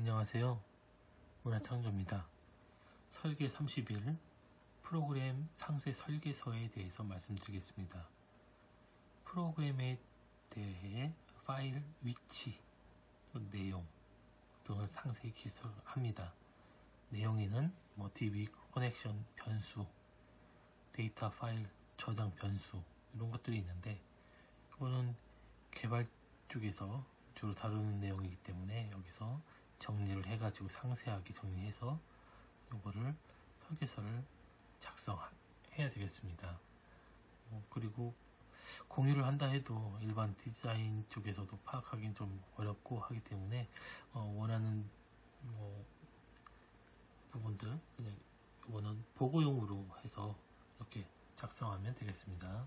안녕하세요. 문화창조입니다. 설계 30일 프로그램 상세 설계서에 대해서 말씀드리겠습니다. 프로그램에 대해 파일 위치, 또 내용 등을 상세히 기술합니다. 내용에는 뭐 DB connection 변수, 데이터 파일 저장 변수 이런 것들이 있는데 이거는 개발 쪽에서 주로 다루는 내용이기 때문에 여기서 정리를 해가지고 상세하게 정리해서 이거를 설계서를 작성해야 되겠습니다. 어, 그리고 공유를 한다 해도 일반 디자인 쪽에서도 파악하기는 좀 어렵고 하기 때문에 어, 원하는 뭐 부분들 그냥 이거는 보고용으로 해서 이렇게 작성하면 되겠습니다.